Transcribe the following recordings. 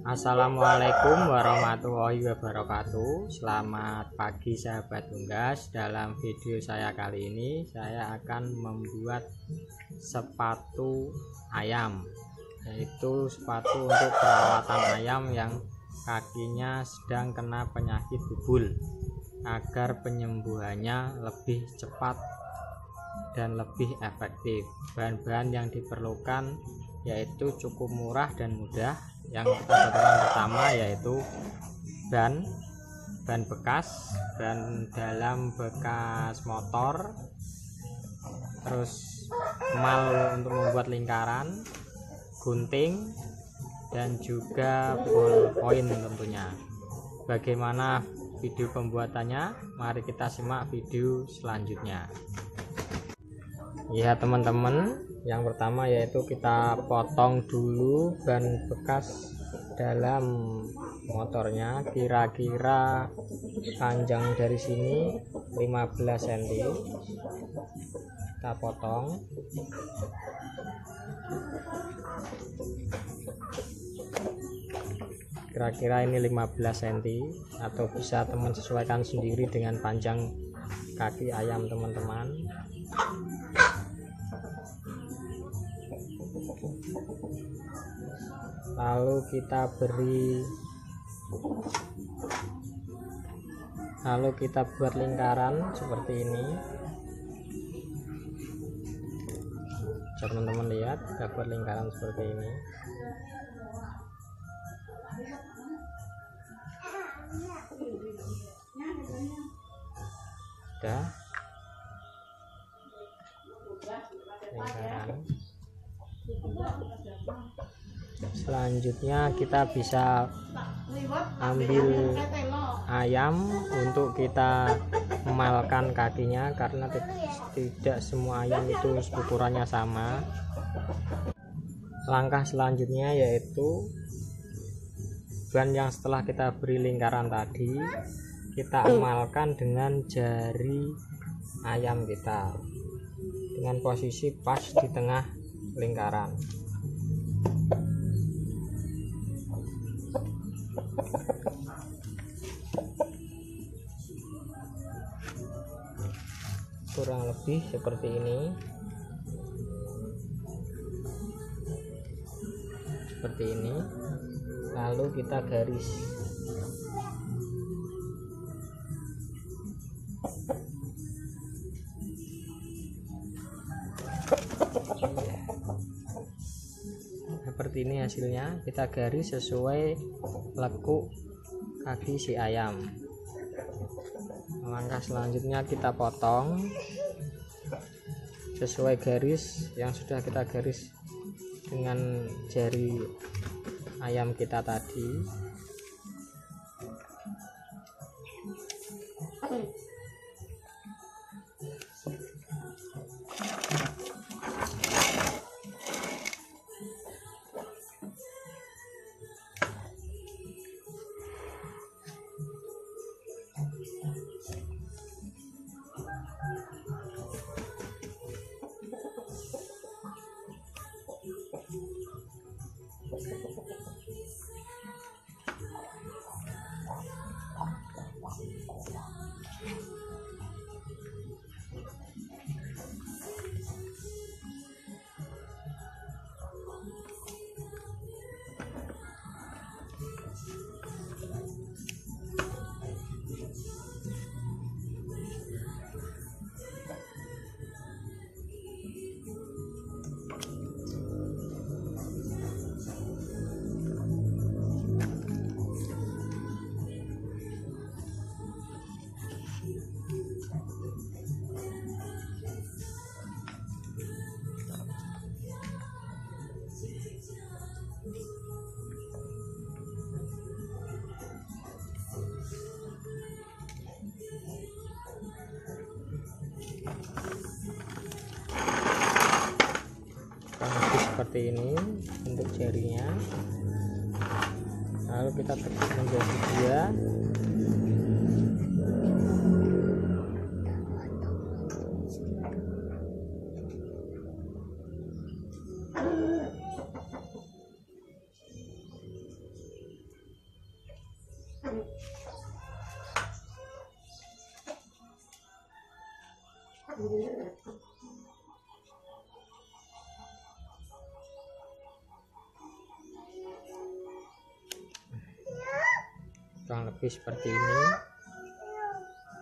Assalamualaikum warahmatullahi wabarakatuh. Selamat pagi sahabat unggas. Dalam video saya kali ini Saya akan membuat sepatu ayam Yaitu sepatu untuk perawatan ayam yang kakinya sedang kena penyakit bubul Agar penyembuhannya lebih cepat dan lebih efektif. Bahan-bahan yang diperlukan yaitu cukup murah dan mudah. Yang kita butuhkan pertama yaitu ban ban bekas ban dalam bekas motor terus mal untuk membuat lingkaran gunting dan juga ballpoint tentunya. Bagaimana video pembuatannya? Mari kita simak video selanjutnya ya teman-teman yang pertama yaitu kita potong dulu ban bekas dalam motornya. Kira-kira panjang dari sini 15 cm kita potong. Kira-kira ini 15 cm atau bisa teman sesuaikan sendiri dengan panjang kaki ayam teman-teman. Lalu kita beri lalu kita buat lingkaran seperti ini. Teman-teman lihat kita buat lingkaran seperti ini udah lingkaran selanjutnya kita bisa ambil ayam untuk kita memalkan kakinya karena tidak semua ayam itu ukurannya sama. Langkah selanjutnya yaitu ban yang setelah kita beri lingkaran tadi kita emalkan dengan jari ayam kita dengan posisi pas di tengah lingkaran. Kurang lebih seperti ini. Seperti ini. Lalu kita garis hasilnya kita garis sesuai lekuk kaki si ayam. Langkah selanjutnya kita potong sesuai garis yang sudah kita garis dengan jari ayam kita tadi seperti ini untuk jarinya. Lalu kita tekuk menjadi dua lebih seperti ini.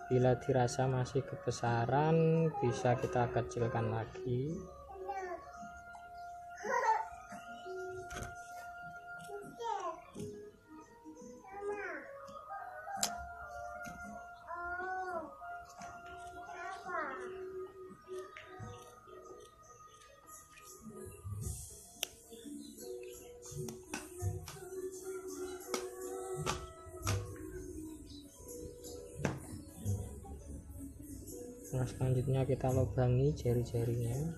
Bila dirasa masih kebesaran bisa kita kecilkan lagi nah selanjutnya kita lubangi jari-jarinya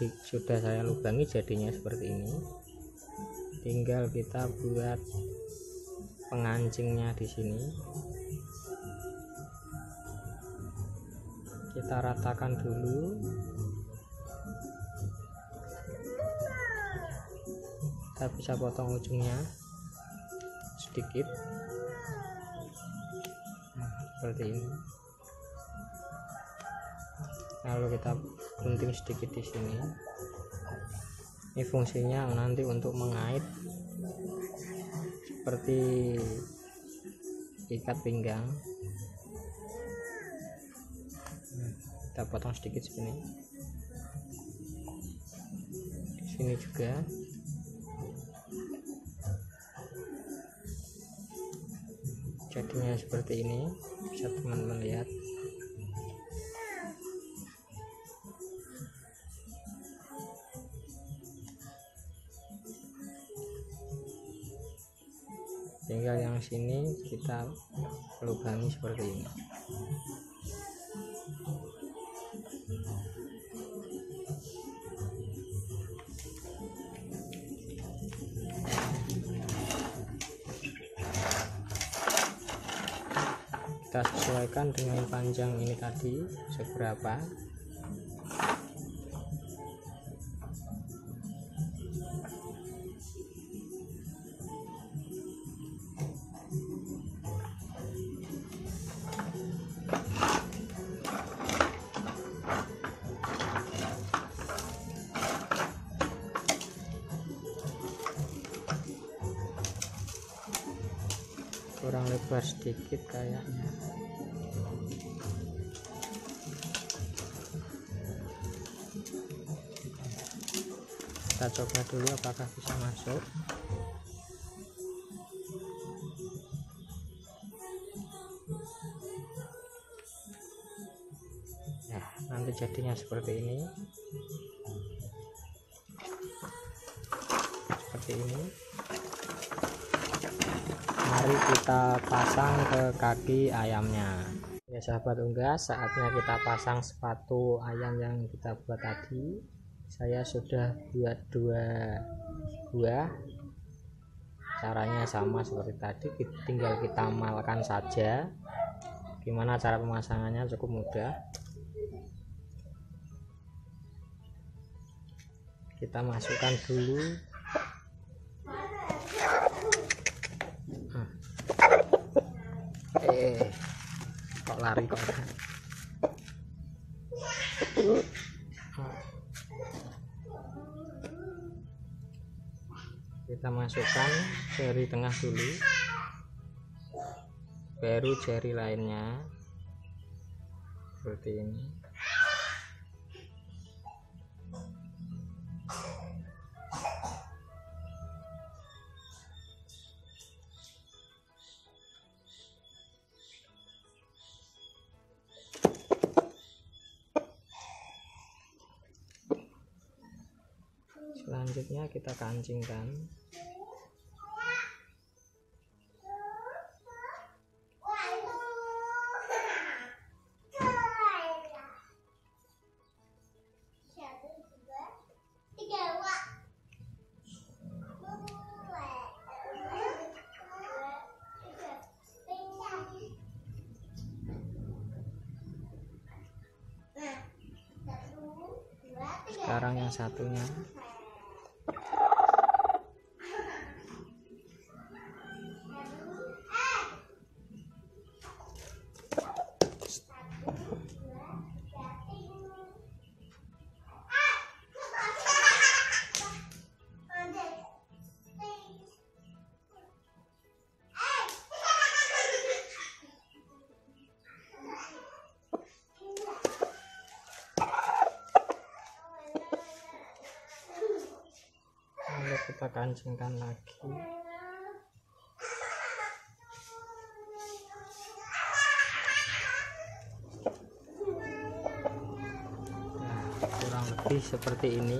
di, sudah saya lubangi jadinya seperti ini. Tinggal kita buat pengancingnya di sini. Kita ratakan dulu. Kita bisa potong ujungnya sedikit. Nah, seperti ini. Lalu kita gunting sedikit di sini. Ini fungsinya nanti untuk mengait seperti ikat pinggang. Kita potong sedikit sini. Di sini juga. Jadinya seperti ini bisa teman-teman lihat tinggal yang sini kita lubangi seperti ini. Kita sesuaikan dengan panjang ini tadi seberapa kurang lebar sedikit kayaknya. Kita coba dulu apakah bisa masuk. Ya nanti jadinya seperti ini. Seperti ini mari kita pasang ke kaki ayamnya. Ya sahabat unggas saatnya kita pasang sepatu ayam yang kita buat tadi. Saya sudah buat dua buah. Caranya sama seperti tadi. Tinggal kita malkan saja. Gimana cara pemasangannya? Cukup mudah. Kita masukkan dulu eh kok lari kok? Kita masukkan jari tengah dulu. Baru jari lainnya. Seperti ini kita kancingkan sekarang yang satunya kita kancingkan lagi. Nah, kurang lebih seperti ini.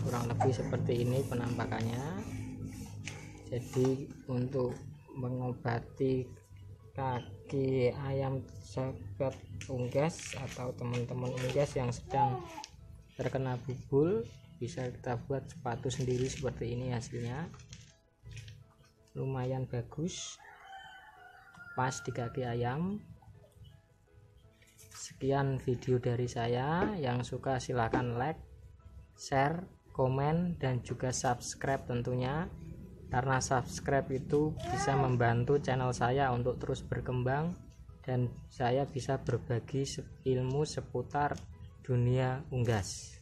Kurang lebih seperti ini penampakannya. Jadi untuk mengobati kaki ayam sahabat unggas atau teman-teman unggas yang sedang terkena bubul bisa kita buat sepatu sendiri seperti ini hasilnya lumayan bagus. Pas di kaki ayam. Sekian video dari saya. Yang suka silahkan like share komen dan juga subscribe tentunya. Karena subscribe itu bisa membantu channel saya untuk terus berkembang dan saya bisa berbagi ilmu seputar dunia unggas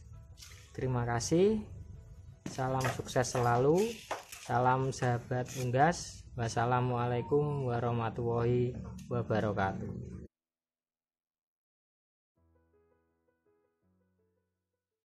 terima kasih. Salam sukses selalu. Salam sahabat unggas. Wassalamualaikum warahmatullahi wabarakatuh